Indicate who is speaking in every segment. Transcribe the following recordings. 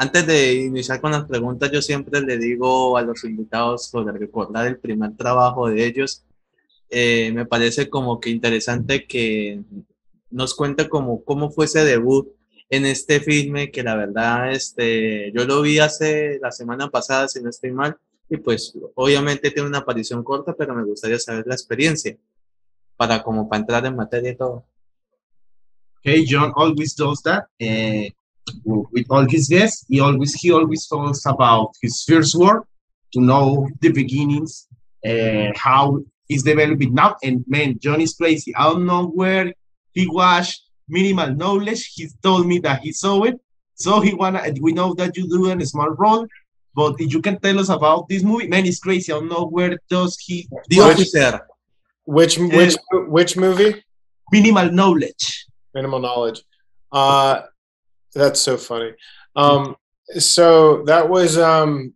Speaker 1: Antes de iniciar con las preguntas, yo siempre le digo a los invitados sobre recordar el primer trabajo de ellos. Eh, me parece como que interesante que nos cuente como cómo fue ese debut en este filme, que la verdad, este, yo lo vi hace la semana pasada, si no estoy mal, y pues obviamente tiene una aparición corta, pero me gustaría saber la experiencia para como para entrar en materia y todo.
Speaker 2: Okay, John always does that. Uh, with all his guests, he always he always talks about his first work to know the beginnings, uh, how he's developing now. And man, Johnny's crazy. I don't know where he watched minimal knowledge. He told me that he saw it. So he wanna we know that you do a small role, but if you can tell us about this movie, man, it's crazy. I don't know where does he
Speaker 1: The Officer.
Speaker 3: Which which which movie?
Speaker 2: Minimal knowledge.
Speaker 3: Minimal knowledge. Uh, that's so funny. Um, so that was um,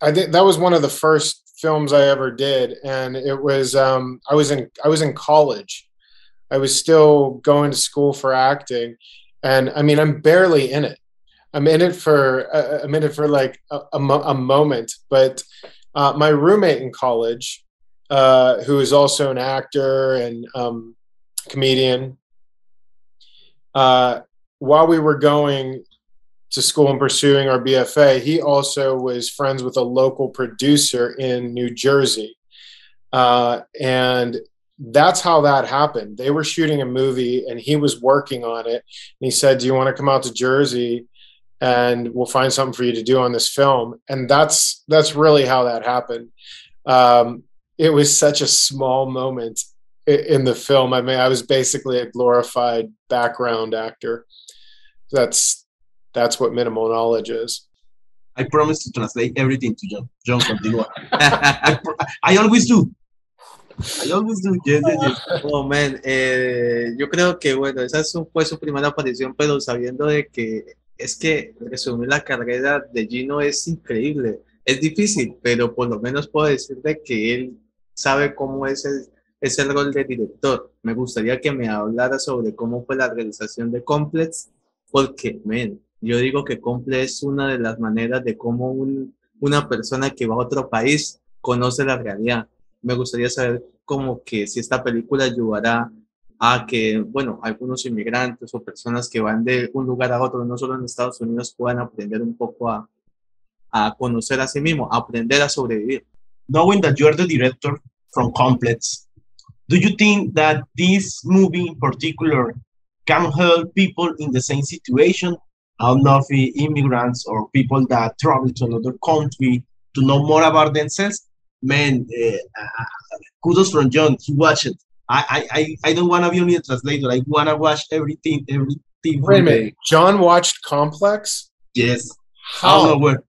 Speaker 3: I think that was one of the first films I ever did, and it was um, I was in I was in college. I was still going to school for acting, and I mean I'm barely in it. I'm in it for uh, I'm in it for like a, a, mo- a moment, but uh, my roommate in college, uh, who is also an actor and um, comedian, uh, while we were going to school and pursuing our BFA, he also was friends with a local producer in New Jersey. Uh, and that's how that happened. They were shooting a movie and he was working on it. And he said, Do you want to come out to Jersey? And we'll find something for you to do on this film. And that's that's really how that happened. Um, it was such a small moment in the film. I mean, I was basically a glorified background actor. That's that's what minimal knowledge is.
Speaker 2: I promise to translate everything to John. John, continúa. I, I, always do. I always do. Yes, yes, yes.
Speaker 1: Oh, man. Eh, yo creo que, bueno, esa fue su primera aparición, pero sabiendo de que es que resumir la carrera de Gino es increíble. Es difícil, pero por lo menos puedo decir de que él sabe cómo es el, es el rol de director. Me gustaría que me hablara sobre cómo fue la realización de Complex, porque, men, yo digo que Complex es una de las maneras de cómo un, una persona que va a otro país conoce la realidad. Me gustaría saber cómo que si esta película ayudará a que, bueno, algunos inmigrantes o personas que van de un lugar a otro, no solo en Estados Unidos, puedan aprender un poco a, a conocer a sí mismo, a aprender a sobrevivir.
Speaker 2: Knowing that you are the director from Complex, do you think that this movie in particular can help people in the same situation? I don't know if immigrants or people that travel to another country to know more about themselves. Man, uh, kudos from John. He watched it. I I I don't want to be only a translator. I want to watch everything. Everything.
Speaker 3: Wait a minute. John watched Complex.
Speaker 2: Yes. How? I don't know where.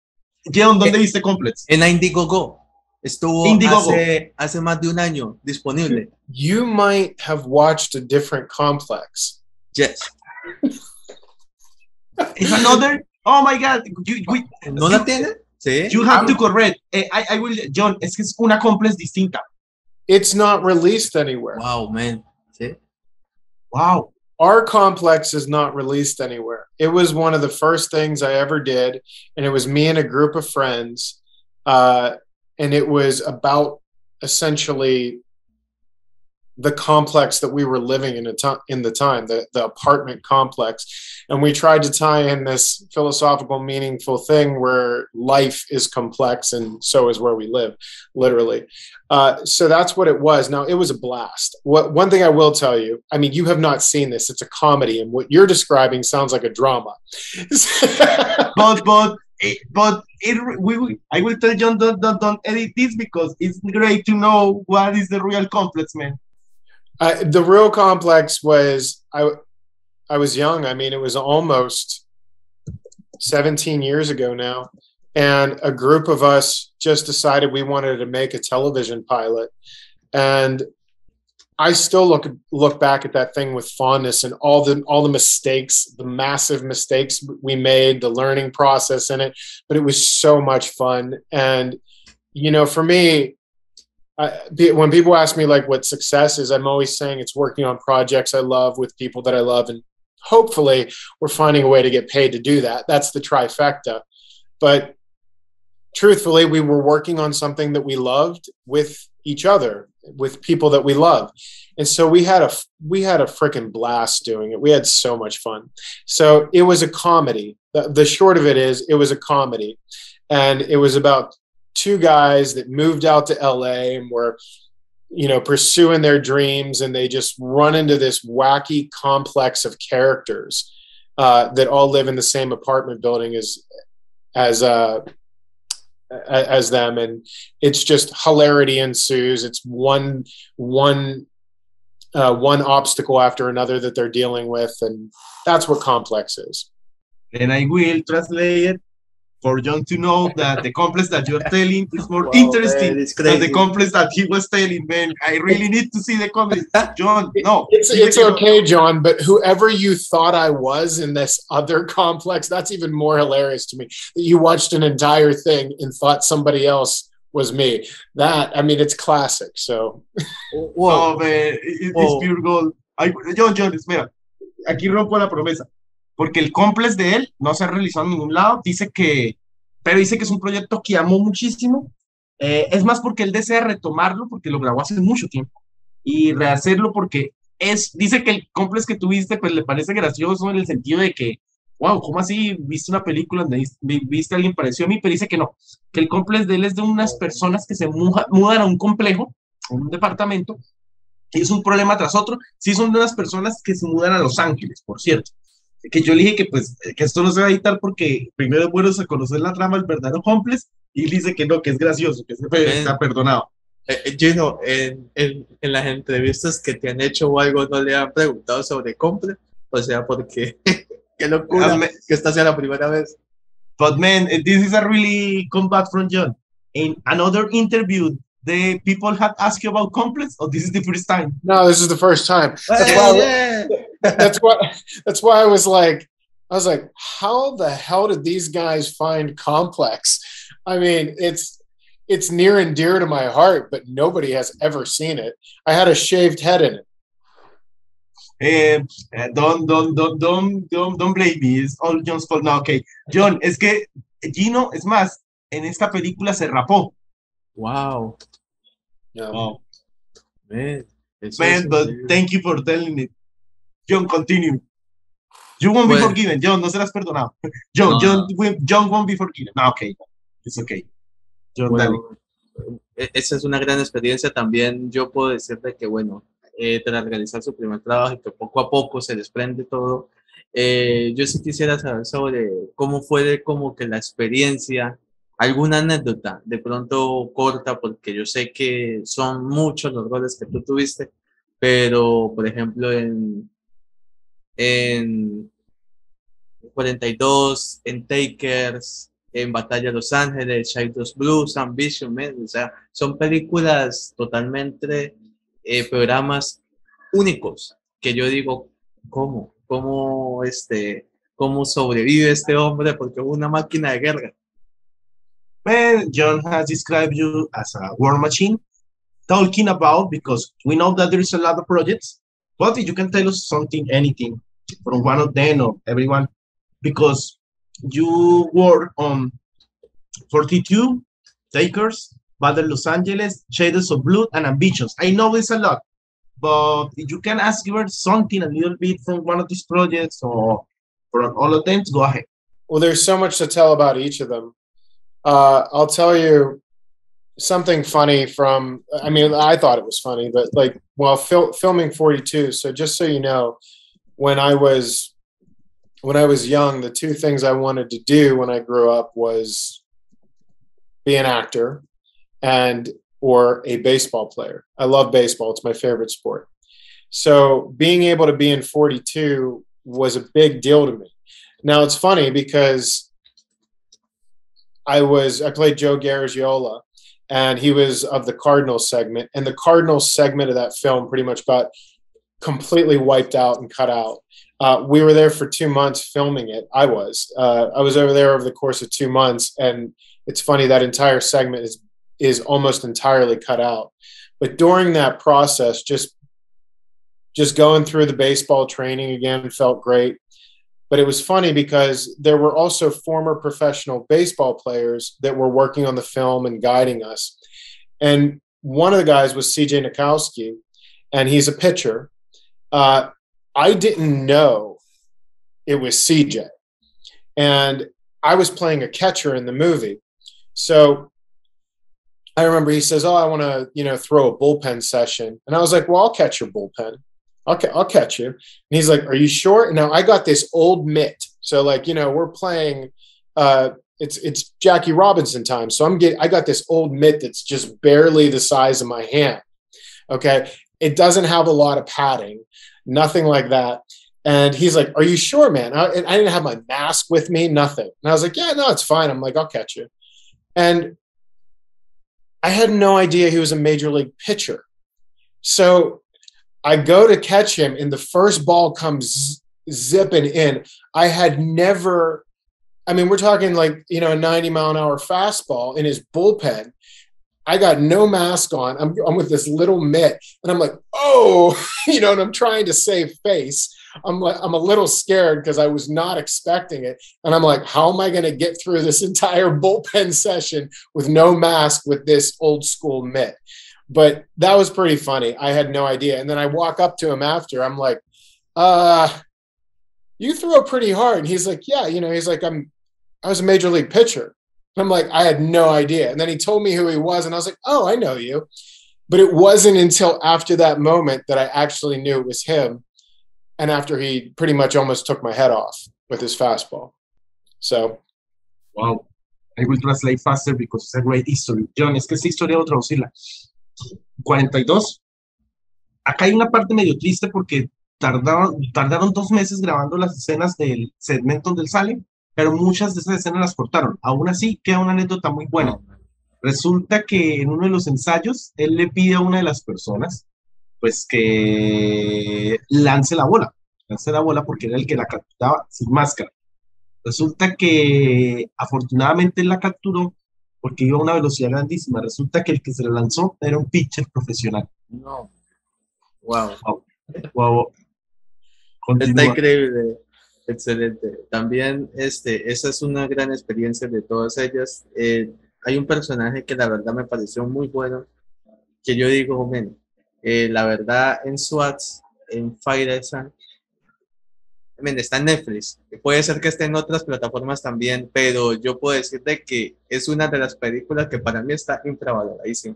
Speaker 2: John, ¿dónde viste Complex?
Speaker 1: En Indiegogo. Estuvo hace, hace más de un año disponible.
Speaker 3: You might have watched a different complex.
Speaker 1: Yes.
Speaker 2: Is another? Oh my God. You, we,
Speaker 1: ¿No la tiene? Sí.
Speaker 2: You have to correct. Eh, I, I will, John, es que es una complex distinta.
Speaker 3: It's not released anywhere.
Speaker 1: Wow, man. Sí.
Speaker 2: Wow.
Speaker 3: Our complex is not released anywhere. It was one of the first things I ever did, and it was me and a group of friends. Uh, and it was about essentially the complex that we were living in, to- in the time, the, the apartment complex. And we tried to tie in this philosophical, meaningful thing where life is complex and so is where we live, literally. Uh, so that's what it was. Now, it was a blast. What, one thing I will tell you I mean, you have not seen this, it's a comedy, and what you're describing sounds like a drama.
Speaker 2: but, but, but it, we, I will tell John, don't, don't, don't edit this because it's great to know what is the real complex, man.
Speaker 3: Uh, the real complex was I I was young. I mean, it was almost 17 years ago now, and a group of us just decided we wanted to make a television pilot, and I still look look back at that thing with fondness and all the all the mistakes, the massive mistakes we made, the learning process in it. But it was so much fun, and you know, for me, I, when people ask me like what success is, I'm always saying it's working on projects I love with people that I love and hopefully we're finding a way to get paid to do that. That's the trifecta. But truthfully, we were working on something that we loved with each other, with people that we love. And so we had a we had a freaking blast doing it. We had so much fun. So it was a comedy. The, the short of it is it was a comedy. And it was about two guys that moved out to LA and were you know pursuing their dreams and they just run into this wacky complex of characters uh, that all live in the same apartment building as as uh, as them. And it's just hilarity ensues. It's one one uh, one obstacle after another that they're dealing with and that's what complex is.
Speaker 2: And i will translate it for John to know that the complex that you're telling is more interesting man, than the complex that he was telling, man. I really need to see the complex. John, no.
Speaker 3: It's, it's okay, John, but whoever you thought I was in this other complex, that's even more hilarious to me. That you watched an entire thing and thought somebody else was me. That, I mean, it's classic, so.
Speaker 2: Whoa. Oh, man, it, it's pure gold. I, John, John, espera. Aquí rompo la promesa. Porque el complex de él no se ha realizado en ningún lado, dice que, pero dice que es un proyecto que amó muchísimo, eh, es más porque él desea retomarlo, porque lo grabó hace mucho tiempo, y rehacerlo porque es, dice que el complex que tuviste, pues le parece gracioso en el sentido de que, wow, ¿cómo así viste una película donde viste a alguien parecido a mí? Pero dice que no, que el complex de él es de unas personas que se mudan a un complejo, a un departamento, y es un problema tras otro. Sí, son de unas personas que se mudan a Los Ángeles, por cierto que yo le dije que pues que esto no se va a editar porque primero es bueno se conocer la trama del verdadero complex y dice que no, que es gracioso, que se está perdonado.
Speaker 1: Eh, Gino, en, en, en, las entrevistas que te han hecho o algo, ¿no le han preguntado sobre complex? O sea, porque qué locura que esta sea la primera vez.
Speaker 2: But man, this is a really comeback from John. In another interview, the people had asked you about complex, or this is the first time?
Speaker 3: No, this is the first time. That's why. Yeah that's why that's why I was like, I was like, how the hell did these guys find complex? I mean, it's it's near and dear to my heart, but nobody has ever seen it. I had a shaved head in it.
Speaker 2: Eh, don't, don't, don't, don't, don't, don't blame me. It's all John's fault. No, okay. John, es que Gino, es más, en esta película se rapó.
Speaker 1: Wow.
Speaker 3: Yeah. Wow.
Speaker 2: Man, Man, but thank you for telling it. John, continue. You won't be forgiven. John, no serás perdonado. John, John, John won't be forgiven. No, ok. It's okay.
Speaker 1: John, dale. E-, esa es una gran experiencia. También yo puedo decirte que, bueno, eh, tras realizar su primer trabajo y que poco a poco se desprende todo, eh, yo sí quisiera saber sobre cómo fue como que la experiencia, alguna anécdota, de pronto corta, porque yo sé que son muchos los roles que tú tuviste, pero por ejemplo en en 42, en Takers, en Batalla de Los Ángeles, Shadows Blues, Ambition, o sea, son películas totalmente, eh, programas únicos, que yo digo, ¿cómo? ¿Cómo, este, ¿Cómo sobrevive este hombre? Porque es una máquina de guerra.
Speaker 2: Well, John has described you as a war machine, talking about, because we know that there is a lot of projects, But you can tell us something, anything from one of them or everyone, because you work on 42 Takers, Battle Los Angeles, Shades of Blood, and Ambitions. I know this a lot, but you can ask you something a little bit from one of these projects or from all of them, go ahead.
Speaker 3: Well, there's so much to tell about each of them. Uh, I'll tell you something funny from i mean i thought it was funny but like while fil- filming 42 so just so you know when i was when i was young the two things i wanted to do when i grew up was be an actor and or a baseball player. I love baseball. It's my favorite sport. So being able to be in 42 was a big deal to me. Now it's funny because i was i played joe garagiola and he was of the Cardinals segment. And the Cardinals segment of that film pretty much got completely wiped out and cut out. Uh, we were there for two months filming it. I was. Uh, I was over there over the course of two months, and it's funny that entire segment is is almost entirely cut out. But during that process, just just going through the baseball training again felt great. But it was funny because there were also former professional baseball players that were working on the film and guiding us. And one of the guys was CJ Nitkowski, and he's a pitcher. Uh, I didn't know it was CJ. And I was playing a catcher in the movie. So I remember he says, "Oh, I want to, you know, throw a bullpen session," and I was like, "Well, I'll catch your bullpen. I'll, ca- I'll catch you." And he's like, "Are you sure?" Now I got this old mitt, so like, you know, we're playing. Uh, it's it's Jackie Robinson time, so I'm getting. I got this old mitt that's just barely the size of my hand. Okay, it doesn't have a lot of padding, nothing like that. And he's like, "Are you sure, man?" I, I didn't have my mask with me, nothing. And I was like, "Yeah, no, it's fine." I'm like, "I'll catch you." And I had no idea he was a major league pitcher. So I go to catch him, and the first ball comes zipping in. I had never, I mean, we're talking like, you know, a 90 mile an hour fastball in his bullpen. I got no mask on. I'm, I'm with this little mitt, and I'm like, oh, you know, and I'm trying to save face. I'm like, I'm a little scared because I was not expecting it. And I'm like, how am I going to get through this entire bullpen session with no mask with this old school mitt? But that was pretty funny. I had no idea. And then I walk up to him after. I'm like, uh, you throw pretty hard. And he's like, yeah, you know, he's like, I'm, I was a major league pitcher. And I'm like, I had no idea. And then he told me who he was. And I was like, oh, I know you. But it wasn't until after that moment that I actually knew it was him and after he pretty much almost took my head off with his fastball. So.
Speaker 2: Wow. I will translate faster because it's a great history. John, es que esta historia debo traducirla. 42. Acá hay una parte medio triste porque tardaron, dos meses grabando las escenas del segmento donde él sale, pero muchas de esas escenas las cortaron. Aún así, queda una anécdota muy buena. Resulta que en uno de los ensayos, él le pide a una de las personas pues que lance la bola, lance la bola porque era el que la capturaba sin máscara. Resulta que afortunadamente la capturó porque iba a una velocidad grandísima. Resulta que el que se la lanzó era un pitcher profesional.
Speaker 1: No. Wow.
Speaker 2: Wow. wow.
Speaker 1: Está increíble. Excelente. También este, esa es una gran experiencia de todas ellas. Eh, hay un personaje que la verdad me pareció muy bueno, que yo digo, men, eh, la verdad, en SWATs, en Fire Sun, está en Netflix. Puede ser que esté en otras plataformas también, pero yo puedo decirte que es una de las películas que para mí está infravaloradísima,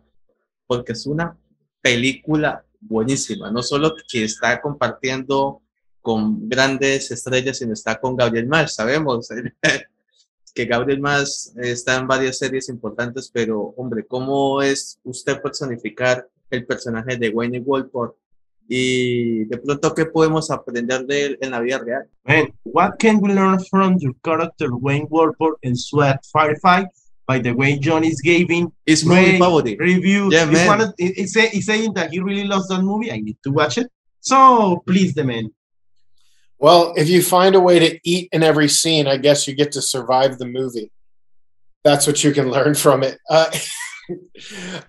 Speaker 1: porque es una película buenísima. No solo que está compartiendo con grandes estrellas, sino está con Gabriel Más. Sabemos que Gabriel Más está en varias series importantes, pero hombre, ¿cómo es usted personificar el personaje de Wayne Wolford y de pronto qué podemos aprender de él en la vida real.
Speaker 2: Man, what can we learn from your character Wayne Wolford in SWAT Firefight? By the way, John is giving
Speaker 1: his movie favorite
Speaker 2: review.
Speaker 1: Yeah,
Speaker 2: he's, man. he's, he's saying that he really loves that movie. I need to watch it. So please, the man.
Speaker 3: Well, if you find a way to eat in every scene, I guess you get to survive the movie. That's what you can learn from it. Uh,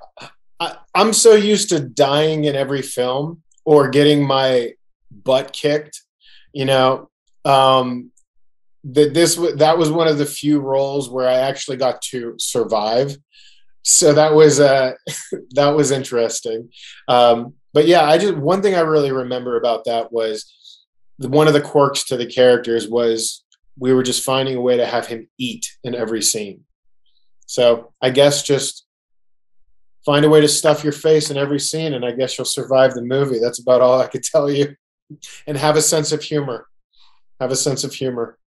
Speaker 3: I, I'm so used to dying in every film or getting my butt kicked, you know, um, that this that was one of the few roles where I actually got to survive. So that was uh, that was interesting. Um, but yeah, I just one thing I really remember about that was one of the quirks to the characters was we were just finding a way to have him eat in every scene. So I guess just find a way to stuff your face in every scene, and I guess you'll survive the movie. That's about all I could tell you. And have a sense of humor. Have a sense of humor.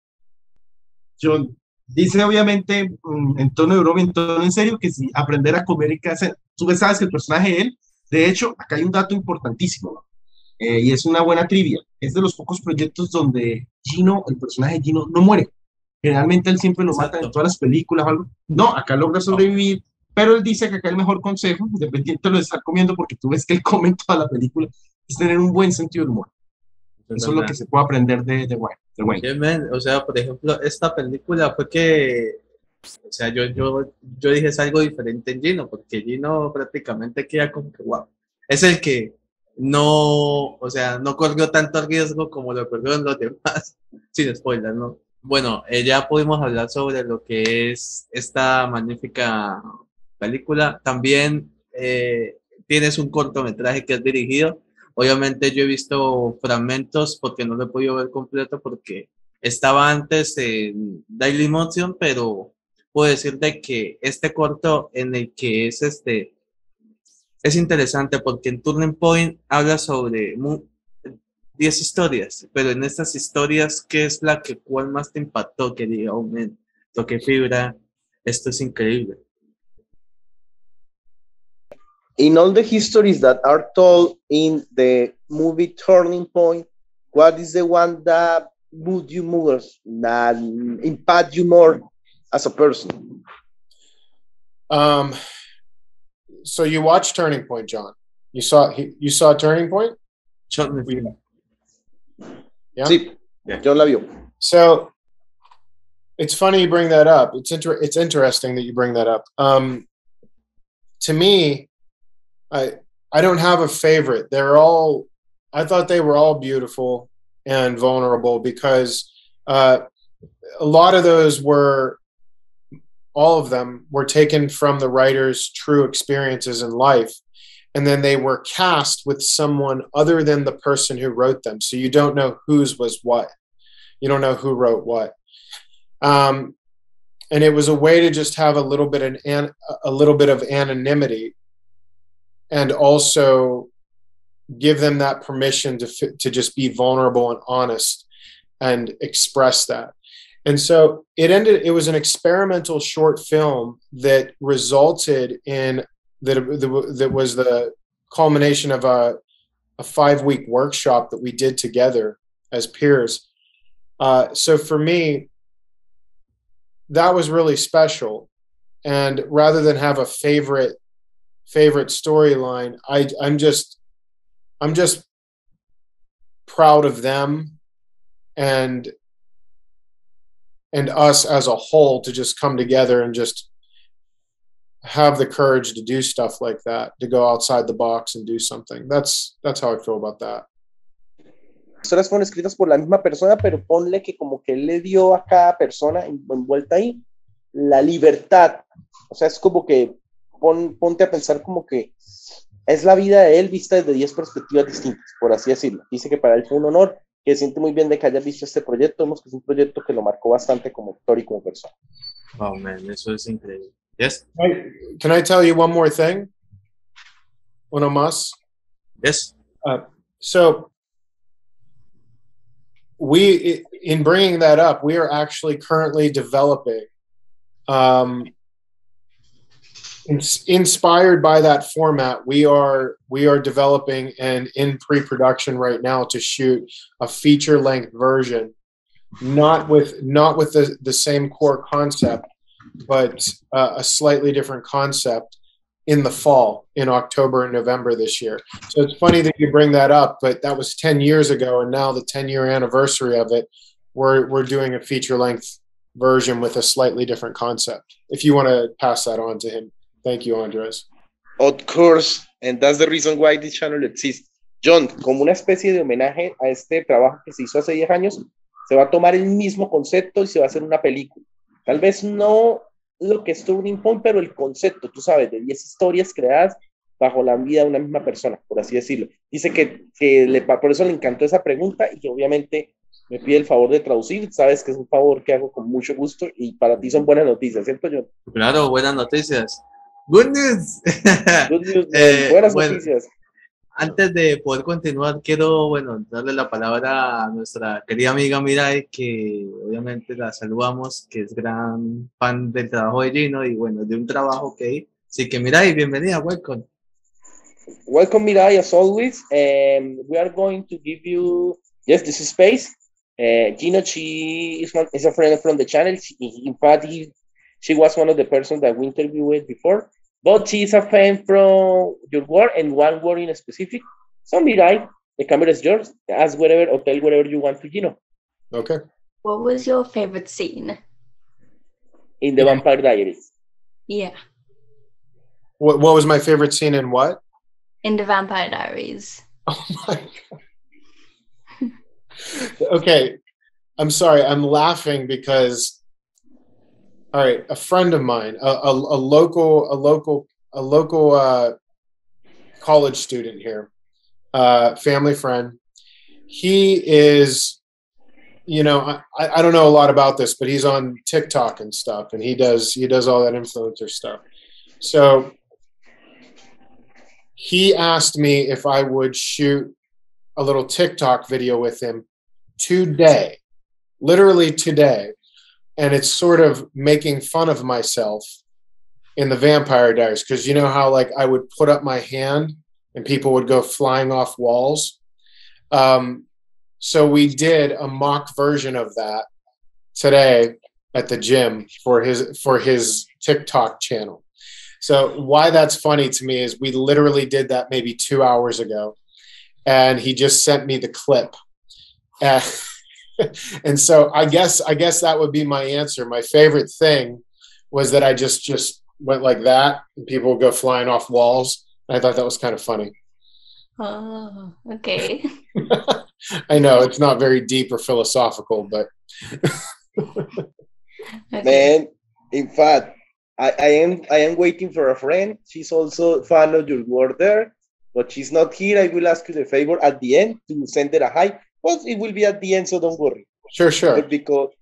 Speaker 2: John dice obviamente mm, en tono de broma, en tono en serio, que si aprender a comer y qué hacer. Tú sabes que el personaje de él, de hecho, acá hay un dato importantísimo, eh, y es una buena trivia. Es de los pocos proyectos donde Gino, el personaje de Gino, no muere. Generalmente él siempre lo mata en todas las películas o algo. No, acá logra sobrevivir, pero él dice que acá el mejor consejo, independiente de lo de estar comiendo, porque tú ves que él come en toda la película, es tener un buen sentido de humor. Eso es lo que se puede aprender de, de Wayne.
Speaker 1: o sea, por ejemplo, esta película fue que, o sea, yo, yo, yo dije es algo diferente en Gino, porque Gino prácticamente queda como que, wow, es el que no, o sea, no corrió tanto riesgo como lo corrieron los demás, sin spoilers, ¿no? Bueno, eh, ya pudimos hablar sobre lo que es esta magnífica película. También eh, tienes un cortometraje que es dirigido. Obviamente yo he visto fragmentos porque no lo he podido ver completo porque estaba antes en Daily Motion, pero puedo decir de que este corto en el que es este es interesante porque en Turning Point habla sobre 10 historias, pero en estas historias, ¿qué es la que cuál más te impactó? Que diga, oh, man, toque fibra, esto es increíble.
Speaker 2: In all the histories that are told in the movie Turning Point, what is the one that moved you more, that impact you more as a person?
Speaker 3: Um, so you watched Turning Point, John. You saw you saw Turning Point.
Speaker 2: Yeah. Sí, yeah. John la vio.
Speaker 3: So it's funny you bring that up. It's inter- it's interesting that you bring that up. Um, to me, I I don't have a favorite. They're all I thought they were all beautiful and vulnerable because uh, a lot of those were all of them were taken from the writer's true experiences in life. And then they were cast with someone other than the person who wrote them. So you don't know whose was what. You don't know who wrote what. Um, and it was a way to just have a little bit an, a little bit of anonymity and also give them that permission to to just be vulnerable and honest and express that. And so it ended it was an experimental short film that resulted in that that was the culmination of a, a five week workshop that we did together as peers. Uh, so for me that was really special. And rather than have a favorite favorite storyline. I i'm just i'm just proud of them and and us as a whole to just come together and just have the courage to do stuff like that to go outside the box and do something. That's that's how i feel about that.
Speaker 2: Historias fueron escritas por la misma persona pero ponle que como que le dio a cada persona envuelta ahí la libertad. O sea es como que pon, ponte a pensar como que es la vida de él vista desde 10 perspectivas distintas por así decirlo dice que para él fue un honor que siente muy bien de que haya visto este proyecto. Vemos que es un proyecto que lo marcó bastante como actor y como persona.
Speaker 1: Oh, man, eso es increíble. Yes.
Speaker 3: Can I tell you one more thing? Uno más?
Speaker 1: Yes.
Speaker 3: Uh, so, we, in bringing that up, we are actually currently developing um, inspired by that format we are we are developing and in pre-production right now to shoot a feature length version. Not with not with the, the same core concept but uh, a slightly different concept in the fall in october and november this year. So it's funny that you bring that up but that was 10 years ago and now the 10 year anniversary of it we're, we're doing a feature length version with a slightly different concept. If you want to pass that on to him Thank you, Andres.
Speaker 2: Of course, and that's the reason why this channel exists. John, como una especie de homenaje a este trabajo que se hizo hace 10 años, se va a tomar el mismo concepto y se va a hacer una película. Tal vez no lo que es Turning Point, pero el concepto, tú sabes, de 10 historias creadas bajo la vida de una misma persona, por así decirlo. Dice que, que le, por eso le encantó esa pregunta y que obviamente me pide el favor de traducir. Sabes que es un favor que hago con mucho gusto y para ti son buenas noticias, ¿cierto, John?
Speaker 1: Claro, buenas noticias. Good news.
Speaker 2: Good news eh, buenas bueno, noticias.
Speaker 1: Antes de poder continuar, quiero, bueno, darle la palabra a nuestra querida amiga Mirai, que obviamente la saludamos, que es gran fan del trabajo de Gino y bueno, de un trabajo que Así que Mirai, bienvenida, welcome.
Speaker 2: Welcome Mirai, as always. Um, we are going to give you, yes, this space. Uh, Gino, she is, one, is a friend from the channel. She, in fact, he, she was one of the persons that we interviewed before. But she's a fan from your work and one word in specific. So Mirai, the camera is yours. Ask whatever or tell whatever you want to, you know.
Speaker 3: Okay.
Speaker 4: What was your favorite scene?
Speaker 2: In the yeah. Vampire Diaries.
Speaker 4: Yeah.
Speaker 3: What What was my favorite scene in what?
Speaker 4: In the Vampire Diaries.
Speaker 3: Oh my god. okay, I'm sorry. I'm laughing because all right, a friend of mine, a, a, a local, a local, a local uh, college student here, uh, family friend. He is, you know, I, I don't know a lot about this, but he's on TikTok and stuff, and he does he does all that influencer stuff. So he asked me if I would shoot a little TikTok video with him today, literally today. And it's sort of making fun of myself in the Vampire Diaries because you know how like I would put up my hand and people would go flying off walls. Um, so we did a mock version of that today at the gym for his for his TikTok channel. So why that's funny to me is we literally did that maybe two hours ago, and he just sent me the clip. Uh, and so I guess I guess that would be my answer. My favorite thing was that I just just went like that, and people would go flying off walls. I thought that was kind of funny.
Speaker 4: Oh, okay.
Speaker 3: I know it's not very deep or philosophical, but
Speaker 4: okay.
Speaker 2: Man, in fact, I, I am I am waiting for a friend. She's also fan of your work there, but she's not here. I will ask you the favor at the end to send her a hi. Well, it will be at the end, so don't worry.
Speaker 3: sure, sure.
Speaker 2: Because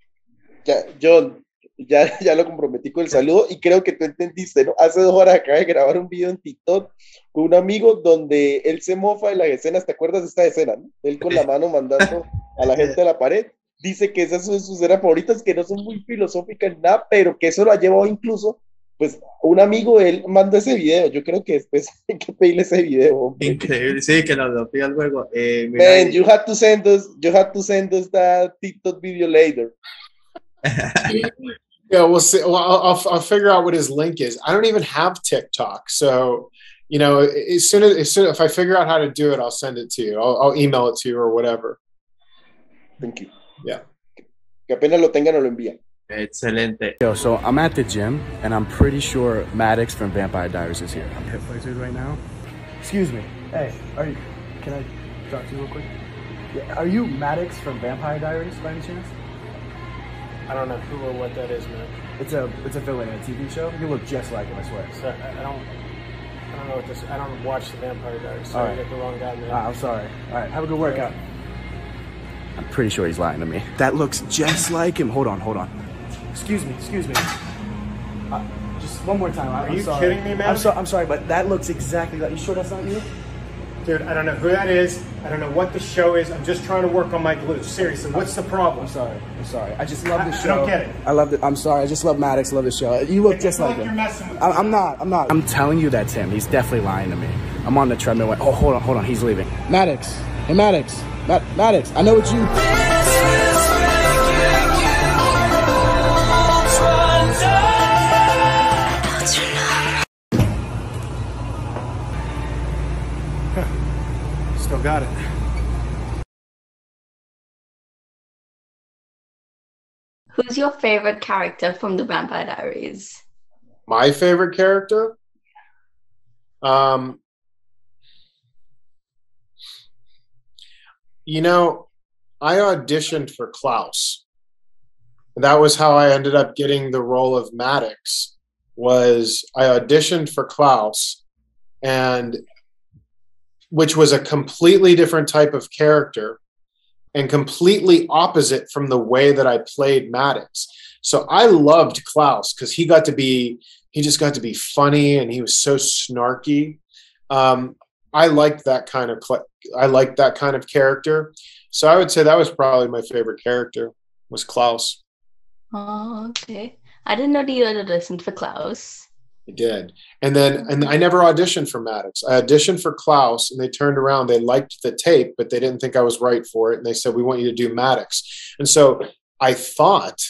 Speaker 2: ya, John, ya, ya lo comprometí con el saludo y creo que tú entendiste, ¿no? Hace dos horas acabé de grabar un video en TikTok con un amigo donde él se mofa de las escenas. ¿Te acuerdas de esta escena? ¿no? Él con la mano mandando a la gente a la pared. Dice que esas son sus escenas favoritas, que no son muy filosóficas nada, pero que eso lo ha llevado incluso, pues, un amigo de él mandó ese video. Yo creo que después hay que pedirle ese video. hombre.
Speaker 1: Increíble, sí, que nos lo pida luego. Eh, mira,
Speaker 2: Man, you have to send us, you have to send us that TikTok video later.
Speaker 3: Yeah, we'll see. Well, I'll, I'll, I'll figure out what his link is. I don't even have TikTok, so you know, as soon as, as soon if I figure out how to do it, I'll send it to you. I'll, I'll email it to you or whatever.
Speaker 2: Thank you.
Speaker 3: Yeah.
Speaker 2: Que apenas lo tengan, nos lo envían.
Speaker 1: Excelente.
Speaker 5: Yo, so I'm at the gym, and I'm pretty sure Maddox from Vampire Diaries is here. I'm hip fighters right now. Excuse me. Hey, are you? Can I talk to you real quick? Yeah, are you Maddox from Vampire Diaries by any chance?
Speaker 3: I don't know who or what that is, man.
Speaker 5: It's a it's a villain in a TV show. You look just like him, I swear.
Speaker 3: So I, I don't. I don't know what this. I don't watch the Vampire Diaries. So
Speaker 5: All
Speaker 3: I
Speaker 5: right.
Speaker 3: get the wrong guy, man.
Speaker 5: Ah, I'm sorry. All right, have a good workout. I'm pretty sure he's lying to me. That looks just like him. Hold on, hold on. Excuse me, excuse me. Uh, just one more time. I,
Speaker 3: Are
Speaker 5: I'm
Speaker 3: you
Speaker 5: sorry.
Speaker 3: kidding me, man?
Speaker 5: I'm, so, I'm sorry, but that looks exactly like. You sure that's not you?
Speaker 3: Dude, I don't know who that is. I don't know what the show is. I'm just trying to work on my glue. Seriously, what's the problem?
Speaker 5: I'm sorry. I'm sorry. I just love
Speaker 3: I-
Speaker 5: the
Speaker 3: I
Speaker 5: show.
Speaker 3: don't get it.
Speaker 5: I love it. I'm sorry. I just love Maddox. Love the show. You look
Speaker 3: I
Speaker 5: just like
Speaker 3: like
Speaker 5: him.
Speaker 3: you're messing with
Speaker 5: I,
Speaker 3: me.
Speaker 5: I'm not. I'm not. I'm telling you that's him. He's definitely lying to me. I'm on the treadmill. Oh, hold on, hold on. He's leaving. Maddox. Hey, Maddox. Ma- Maddox. I know it's you.
Speaker 3: Got it.
Speaker 4: Who's your favorite character from the Vampire Diaries?
Speaker 3: My favorite character. Um. You know, I auditioned for Klaus. That was how I ended up getting the role of Maddox. Was I auditioned for Klaus, and which was a completely different type of character and completely opposite from the way that I played Maddox. So I loved Klaus because he got to be he just got to be funny and he was so snarky. Um, I liked that kind of I liked that kind of character. So I would say that was probably my favorite character was Klaus.
Speaker 4: Oh, okay. I didn't know that you had listened for Klaus.
Speaker 3: I did. And then and I never auditioned for Maddox. I auditioned for Klaus and they turned around. They liked the tape, but they didn't think I was right for it. And they said, We want you to do Maddox. And so I thought,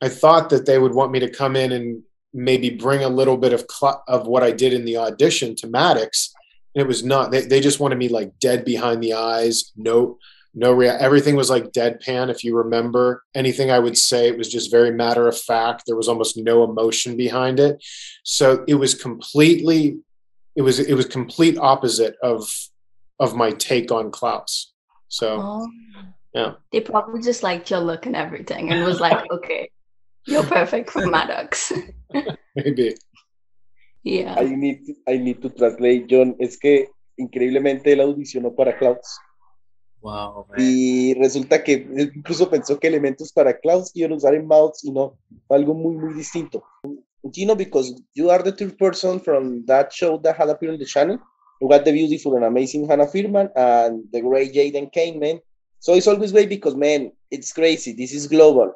Speaker 3: I thought that they would want me to come in and maybe bring a little bit of cl- of what I did in the audition to Maddox. And it was not, they, they just wanted me like dead behind the eyes, no, no rea- everything was like deadpan if you remember anything i would say it was just very matter of fact there was almost no emotion behind it so it was completely it was it was complete opposite of of my take on Klaus. So
Speaker 4: Oh.
Speaker 3: Yeah.
Speaker 4: They probably just liked your look and everything and was like, okay, you're perfect for Maddox.
Speaker 3: maybe.
Speaker 4: yeah.
Speaker 2: I need, to, I need to translate, John. Es que increíblemente él audicionó para Klaus.
Speaker 1: Wow.
Speaker 2: Y resulta que incluso pensó que elementos para Klaus iban a usar en Mouths y no, algo muy, muy distinto. Gino, because you are the third person from that show that had appeared on the channel. You got the beautiful and amazing Hannah Firman and the great Jaden Kane, man. So it's always great because, man, it's crazy. This is global.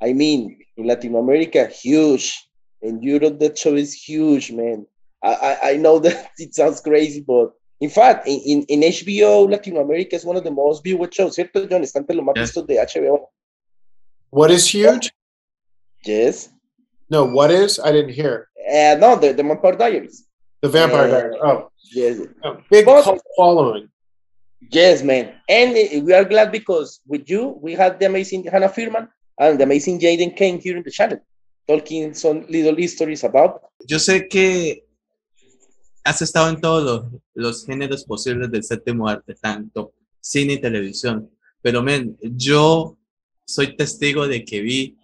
Speaker 2: I mean, in Latin America, huge. In Europe, that show is huge, man. I, I, I know that it sounds crazy, but in fact, in, in, in HBO Latin America is one of the most viewed shows, ¿cierto, John? Está entre los más
Speaker 1: Yes.
Speaker 2: vistos de HBO.
Speaker 3: What is huge?
Speaker 2: Yes.
Speaker 3: No, what is? I didn't hear.
Speaker 2: Uh, no, the, the Vampire Diaries.
Speaker 3: The Vampire
Speaker 2: Uh,
Speaker 3: Diaries. Oh,
Speaker 2: Yes.
Speaker 3: oh, big
Speaker 2: But-
Speaker 3: following.
Speaker 2: Yes, man. And uh, we are glad because with you, we had the amazing Hannah Firman and the amazing Jaden Kane here in the channel, talking some little stories about.
Speaker 1: Yo sé que has estado en todos los, géneros posibles del séptimo arte, tanto cine y televisión. Pero, men, yo soy testigo de que vi,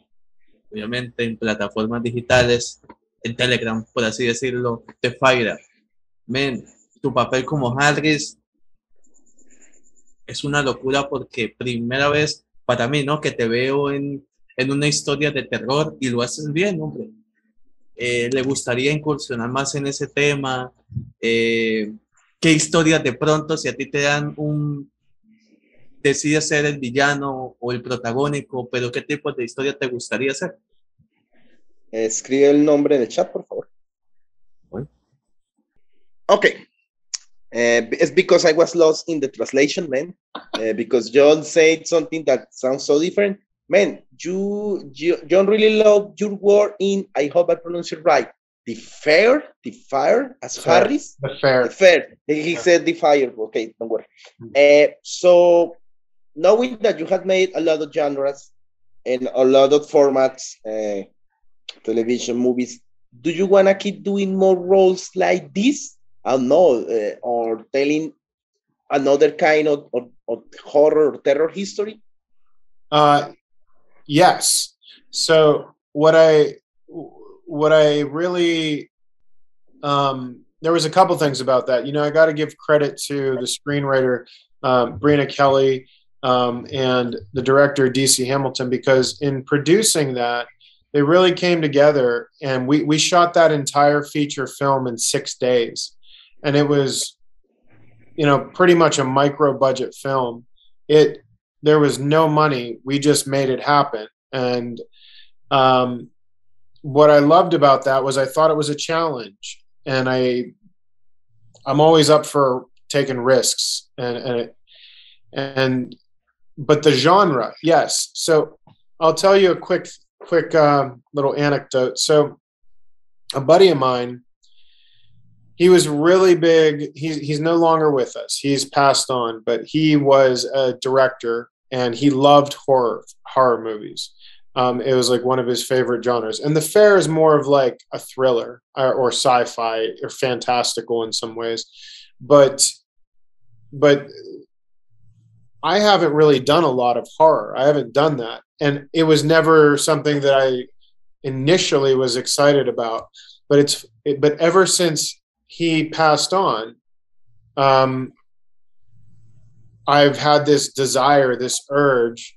Speaker 1: obviamente, en plataformas digitales, en Telegram, por así decirlo, The Fire. Men, tu papel como Harris es una locura porque primera vez para mí, ¿no? Que te veo en, en una historia de terror y lo haces bien, hombre. Eh, ¿Le gustaría incursionar más en ese tema? Eh, ¿Qué historias de pronto, si a ti te dan un... decides ser el villano o el protagónico, pero qué tipo de historia te gustaría hacer?
Speaker 2: Escribe el nombre en el chat, por favor.
Speaker 1: Bueno.
Speaker 2: Okay. Uh, it's because I was lost in the translation, man. Uh, because John said something that sounds so different. Man, you, you John really loved your word in, I hope I pronounce it right. The fare, the fire, as
Speaker 3: Fare.
Speaker 2: Harris.
Speaker 3: The fare.
Speaker 2: The fare. He
Speaker 3: Yeah.
Speaker 2: said the fire. Okay, don't worry. Uh, so, knowing that you had made a lot of genres and a lot of formats, uh, television, movies, do you want to keep doing more roles like this? I don't know, uh, or telling another kind of, of, of horror or terror history?
Speaker 3: Uh, yes. So what I what I really um, there was a couple things about that. You know, I got to give credit to the screenwriter um, Brinna Kelly um, and the director DC Hamilton because in producing that, they really came together and we we shot that entire feature film in six days, and it was, you know, pretty much a micro budget film. It there was no money. We just made it happen. And um, what I loved about that was I thought it was a challenge, and I I'm always up for taking risks and and it, and but the genre, yes. So I'll tell you a quick quick um, little anecdote. So a buddy of mine, he was really big. He's he's no longer with us. He's passed on, but he was a director and he loved horror horror movies. Um, it was like one of his favorite genres. And The Fare is more of like a thriller or, or sci-fi or fantastical in some ways, but but I haven't really done a lot of horror. I haven't done that, and it was never something that I initially was excited about. But it's it, but ever since he passed on, um, I've had this desire, this urge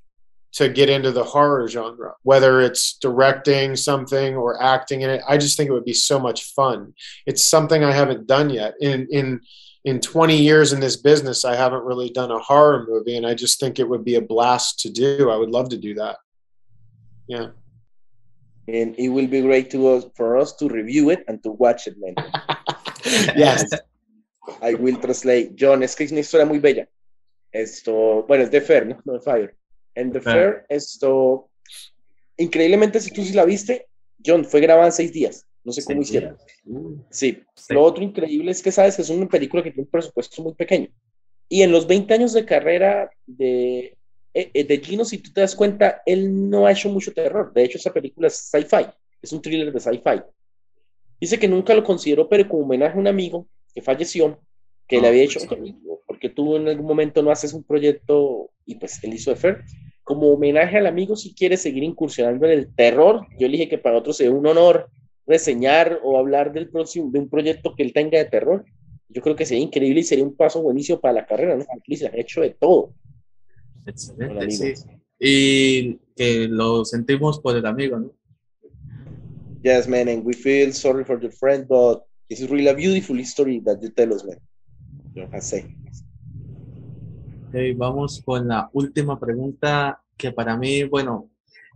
Speaker 3: to get into the horror genre, whether it's directing something or acting in it. I just think it would be so much fun. It's something I haven't done yet. In in in 20 years in this business, I haven't really done a horror movie, and I just think it would be a blast to do. I would love to do that. Yeah.
Speaker 2: And it will be great to us, for us to review it and to watch it, man.
Speaker 3: yes.
Speaker 2: I will translate. John, es que es una historia muy bella. Esto, bueno, es de Fare, ¿no? No de Fire. En The
Speaker 1: Fair.
Speaker 2: Esto, increíblemente, si tú sí la viste, John, fue grabada en seis días. No sé cómo hicieron.
Speaker 1: Uh,
Speaker 2: Sí.
Speaker 1: Sí.
Speaker 2: Lo otro increíble es que sabes que es una película que tiene un presupuesto muy pequeño. Y en los 20 años de carrera de, eh, eh, de Gino, si tú te das cuenta, él no ha hecho mucho terror. De hecho, esa película es sci-fi. Es un thriller de sci-fi. Dice que nunca lo consideró, pero como homenaje a un amigo que falleció, que le
Speaker 1: Ah,
Speaker 2: había hecho. Porque tú en algún momento no haces un proyecto y pues él hizo Efer. Como homenaje al amigo, si quiere seguir incursionando en el terror, yo le dije que para otros sea un honor reseñar o hablar del próximo, de un proyecto que él tenga de terror. Yo creo que sería increíble y sería un paso buenísimo para la carrera, ¿no? Porque ha hecho de todo.
Speaker 1: Excelente, sí. Y que lo sentimos por el amigo, ¿no?
Speaker 2: Yes, man, and we feel sorry for your friend, but this is really a beautiful story that you tell us, man. Yo sé.
Speaker 1: Okay, vamos con la última pregunta que para mí, bueno,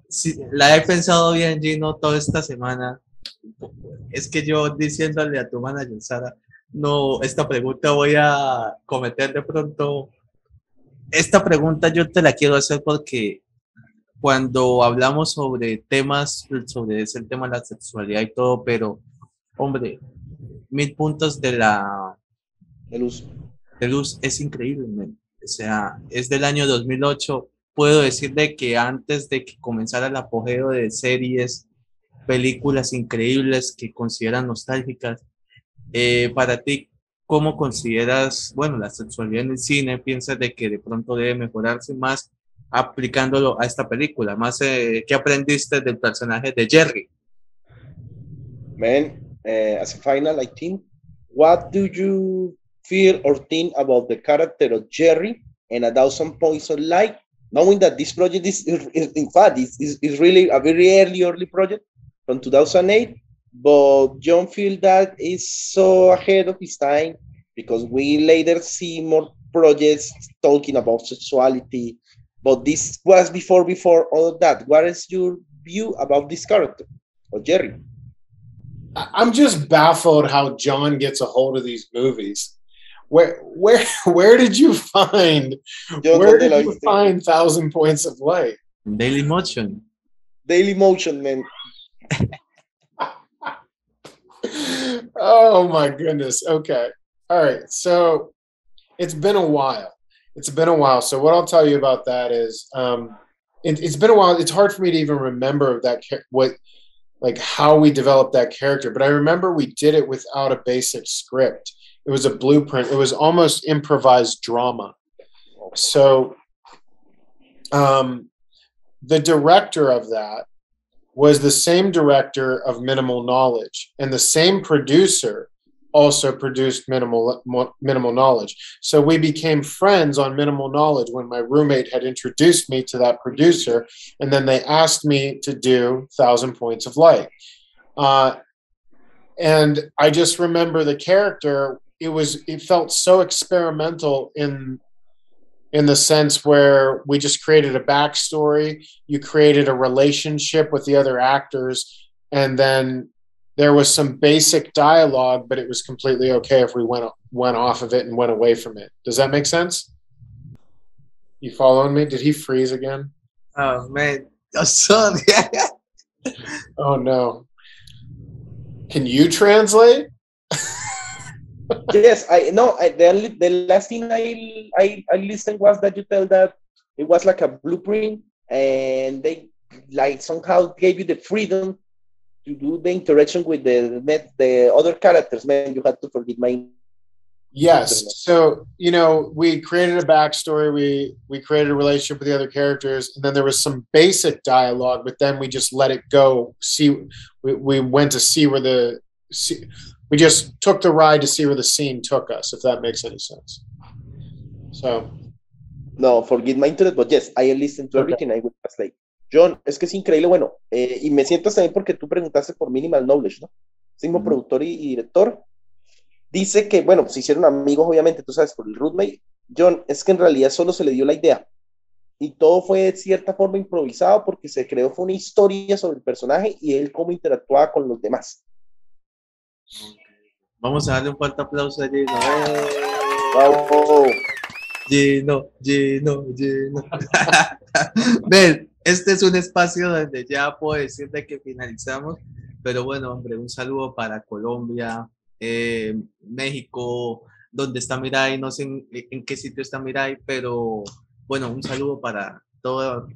Speaker 1: si, la he pensado bien, Gino, toda esta semana. Es que yo diciéndole a tu manager, Sara, no, esta pregunta voy a cometer de pronto. Esta pregunta yo te la quiero hacer porque cuando hablamos sobre temas, sobre ese tema de la sexualidad y todo, pero, hombre, mil puntos de la
Speaker 2: de luz.
Speaker 1: De luz es increíble, o sea, es del año 2008. Puedo decirle que antes de que comenzara el apogeo de series, películas increíbles que consideran nostálgicas, eh, para ti, ¿cómo consideras, bueno, la sexualidad en el cine? ¿Piensas de que de pronto debe mejorarse más aplicándolo a esta película? Más, eh, ¿qué aprendiste del personaje de Jerry?
Speaker 2: Man, uh, as a final, I think, what do you feel or think about the character of Jerry and a thousand points of light, knowing that this project is, is in fact, is, is, is really a very early, early project from 2008, but John feel that is so ahead of his time because we later see more projects talking about sexuality, but this was before before all of that. What is your view about this character of Jerry?
Speaker 3: I'm just baffled how John gets a hold of these movies where where where did you find Yo where did you find thousand points of light?
Speaker 1: Dailymotion.
Speaker 2: Daily motion man.
Speaker 3: Oh my goodness. Okay. All right. So it's been a while. It's been a while. So what i'll tell you about that is um it, has been a while. It's hard for me to even remember that what like how we developed that character but i remember we did it without a basic script it was a blueprint. It was almost improvised drama. So um, the director of that was the same director of minimal knowledge and the same producer also produced minimal minimal knowledge. So we became friends on minimal knowledge when my roommate had introduced me to that producer and then they asked me to do thousand points of light. Uh, and i just remember the character it was it felt so experimental in in the sense where we just created a backstory you created a relationship with the other actors and then there was some basic dialogue but it was completely okay if we went went off of it and went away from it. Does that make sense? You following me? Did he freeze again?
Speaker 1: Oh man. Oh, sorry
Speaker 3: oh no. Can you translate
Speaker 2: yes, I no. I, the the last thing I, I I listened was that you tell that it was like a blueprint, and they like somehow gave you the freedom to do the interaction with the the other characters. Man, you had to forgive my.
Speaker 3: Yes. So you know, we created a backstory. We we created a relationship with the other characters, and then there was some basic dialogue. But then we just let it go. See, we, we went to see where the see, we just took the ride to see where the scene took us, if that makes any sense. So.
Speaker 2: No, forget my internet, but yes, I listened to everything I would translate. John, es que es increíble, bueno, eh, y me siento también porque tú preguntaste por Minimal Knowledge, ¿no? Mismo mm. productor y, y, director. Dice que, bueno, se hicieron amigos, obviamente, tú sabes, por el roommate. John, es que en realidad solo se le dio la idea. Y todo fue de cierta forma improvisado porque se creó fue una historia sobre el personaje y él cómo interactuaba con los demás.
Speaker 1: Vamos a darle un fuerte aplauso a Gino. ¡Eh! Gino, Gino, Gino. Ven, este es un espacio donde ya puedo decirte que finalizamos, pero bueno, hombre, un saludo para Colombia, eh, México, donde está Mirai, no sé en, qué sitio está Mirai, pero bueno, un saludo para todo,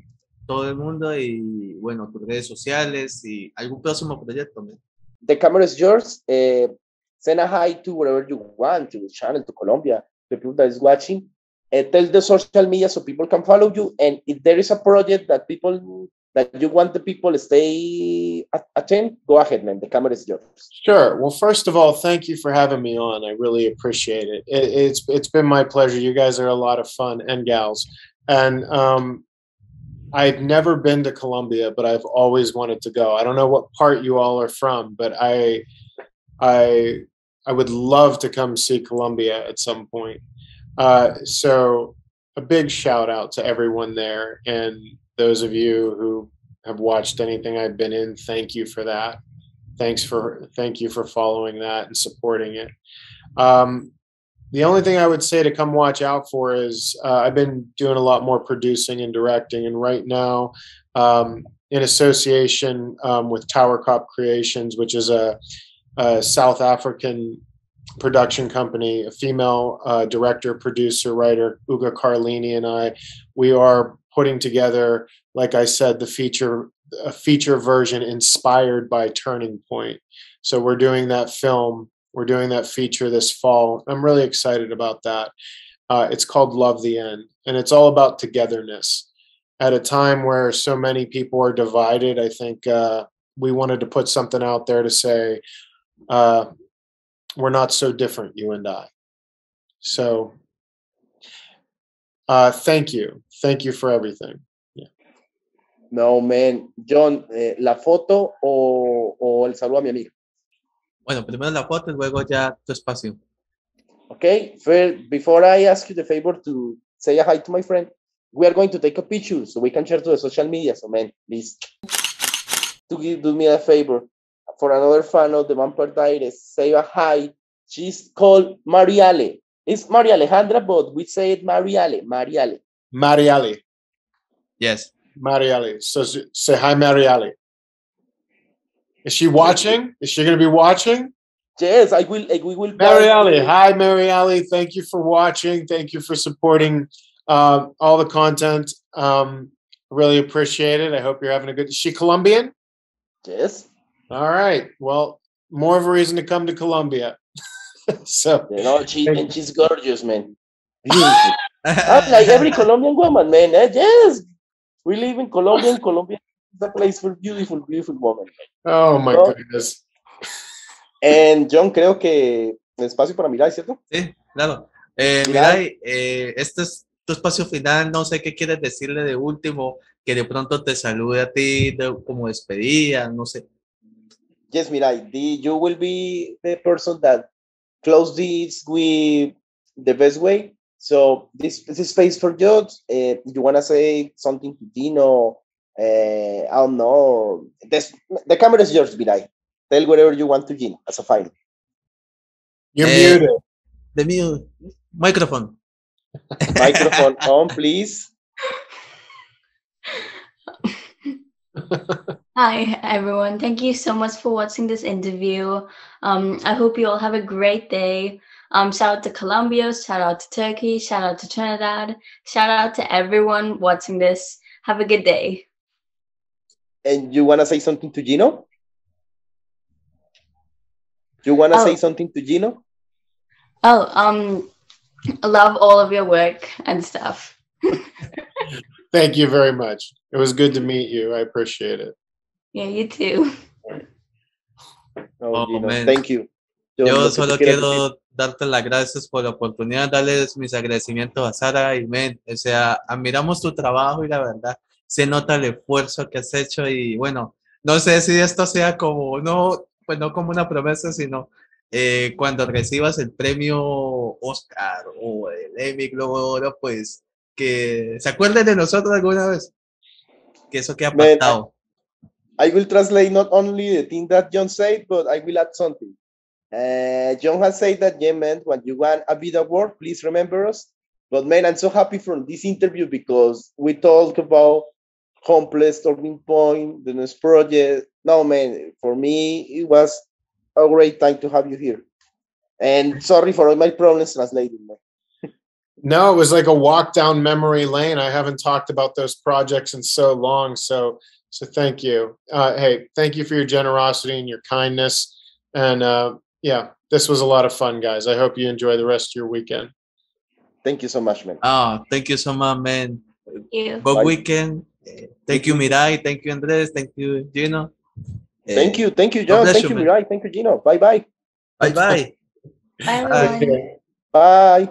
Speaker 1: todo el mundo y bueno, tus redes sociales y algún próximo proyecto.
Speaker 2: The camera is yours. Eh, send a hi to wherever you want, to the channel, to Colombia. the people that is watching. Tell the social media so people can follow you. And if there is a project that people that you want the people to stay at- attend, go ahead, man. The camera is yours.
Speaker 3: Sure. Well, first of all, thank you for having me on. I really appreciate it. it it's it's been my pleasure. You guys are a lot of fun and gals. And um, I've never been to Colombia, but I've always wanted to go. I don't know what part you all are from, but I I I would love to come see Colombia at some point. Uh, so a big shout out to everyone there and those of you who have watched anything I've been in. Thank you for that. Thanks for thank you for following that and supporting it. Um, the only thing I would say to come watch out for is uh, I've been doing a lot more producing and directing, and right now, um, in association um, with Tower Cop Creations, which is a, a South African production company, a female uh, director, producer, writer, Uga Carlini, and I, we are putting together, like I said, the feature a feature version inspired by Turning Point. So we're doing that film we're doing that feature this fall. I'm really excited about that. Uh, it's called Love the End, and it's all about togetherness. At a time where so many people are divided, I think uh, we wanted to put something out there to say, uh, we're not so different, you and I. So, uh, thank you. Thank you for everything. Yeah.
Speaker 2: No, man. John, eh, ¿la foto o, o el saludo a mi amiga?
Speaker 1: Bueno, primero la foto y luego ya tu espacio.
Speaker 2: Okay, first, before I ask you the favor to say a hi to my friend, we are going to take a picture so we can share to the social media. So, man, please to give, do me a favor for another fan of the Vampire Diaries, say a hi. She's called Mariale. It's Maria Alejandra, but we say it Mariale. Mariale.
Speaker 3: Mariali.
Speaker 1: Yes.
Speaker 3: Mariali. So say hi, Mariali. Is she watching? Is she going to be watching?
Speaker 2: Yes, I will. I, we will.
Speaker 3: Mariali. Hi, Mariali. Thank you for watching. Thank you for supporting uh, all the content. Um, really appreciate it. I hope you're having a good. Is she Colombian?
Speaker 2: Yes.
Speaker 3: All right. Well, more of a reason to come to Colombia. so
Speaker 2: You know, she and she's gorgeous, man. I'm like every Colombian woman, man. eh? Yes, we live in Colombia. and Colombia is a place for beautiful, beautiful women.
Speaker 3: Oh my goodness.
Speaker 2: And John, creo que espacio para mirar, ¿cierto?
Speaker 1: Sí, claro. Eh,
Speaker 2: Mirai.
Speaker 1: Mirai, eh, este es tu espacio final, no sé qué quieres decirle de último, que de pronto te salude a ti de- como despedida, no sé.
Speaker 2: Yes, Mirai, the, you will be the person that close this with the best way. So this, this is space for you. Uh, you want to say something to Dino? Uh, I don't know. This, the camera is yours, Mirai. Tell whatever you want to Gino as a final.
Speaker 3: You're
Speaker 1: Eh,
Speaker 3: muted.
Speaker 1: De mi micrófono.
Speaker 2: Microphone on, please.
Speaker 4: Hi, everyone. Thank you so much for watching this interview. Um, I hope you all have a great day. Um, shout out to Colombia, shout out to Turkey, shout out to Trinidad, shout out to everyone watching this. Have a good day.
Speaker 2: And you want to say something to Gino? You want to
Speaker 4: Oh.
Speaker 2: say something to Gino?
Speaker 4: Oh, um, I love all of your work and stuff.
Speaker 3: Thank you very much. It was good to meet you. I appreciate it.
Speaker 4: Yeah, you too.
Speaker 2: No,
Speaker 1: Oh,
Speaker 2: Gino.
Speaker 1: man.
Speaker 2: Thank you.
Speaker 1: Yo
Speaker 2: tú
Speaker 1: solo
Speaker 2: decir.
Speaker 1: quiero darte las gracias por la oportunidad, darles mis agradecimientos a Sara y Men. O sea, admiramos tu trabajo y la verdad se nota el esfuerzo que has hecho y bueno, no sé si esto sea como, no, pues no como una promesa, sino eh, cuando recibas el premio Oscar o el Emmy Globo Oro, pues que se acuerden de nosotros alguna vez. Que eso queda pactado.
Speaker 2: I will translate not only the thing that John said, but I will add something. Uh, John has said that, yeah, man, when you want a bit award, please remember us. But man, I'm so happy from this interview because we talked about complex turning point, the next project. No, man, for me, it was a great time to have you here. And sorry for all my problems translating, man.
Speaker 3: No, it was like a walk down memory lane. I haven't talked about those projects in so long. So, so thank you. Uh, hey, thank you for your generosity and your kindness. And uh, yeah, this was a lot of fun, guys. I hope you enjoy the rest of your weekend.
Speaker 2: Thank you so much, man.
Speaker 1: Oh, thank you so much, man.
Speaker 4: Thank you.
Speaker 1: Good weekend. Thank you, Mirai. Thank you, Andres. Thank you, Gino. Eh,
Speaker 2: Thank you, thank you, John. Thank
Speaker 1: you,
Speaker 2: you. Mirai. Thank you, Gino. Bye bye.
Speaker 1: Bye bye.
Speaker 4: Bye bye.
Speaker 2: Bye.